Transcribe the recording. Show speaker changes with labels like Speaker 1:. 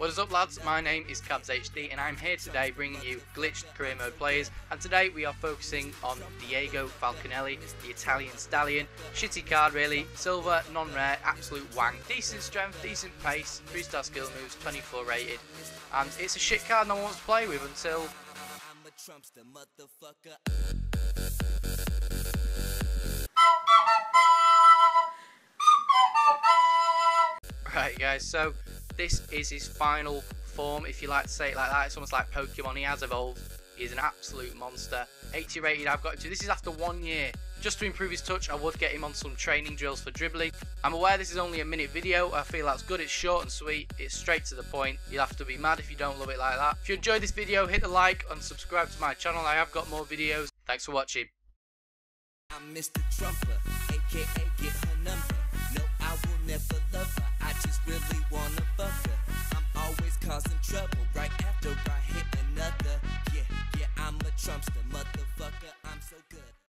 Speaker 1: What is up lads, my name is KabbsHD and I'm here today bringing you glitched career mode players and today we are focusing on Diego Falcinelli, the Italian stallion. Shitty card really, silver, non-rare, absolute wang. Decent strength, decent pace, 3 star skill moves, 24 rated and it's a shit card no one wants to play with until... Right guys, so this is his final form, if you like to say it like that. It's almost like Pokemon, he has evolved. He's an absolute monster. 80 rated I've got to. This is after one year. Just to improve his touch, I would get him on some training drills for dribbling. I'm aware this is only a minute video. I feel that's good. It's short and sweet. It's straight to the point. You'll have to be mad if you don't love it like that. If you enjoyed this video, hit the like and subscribe to my channel. I have got more videos. Thanks for watching. trouble right after I hit another. Yeah, yeah, I'm a Trumpster, motherfucker, I'm so good.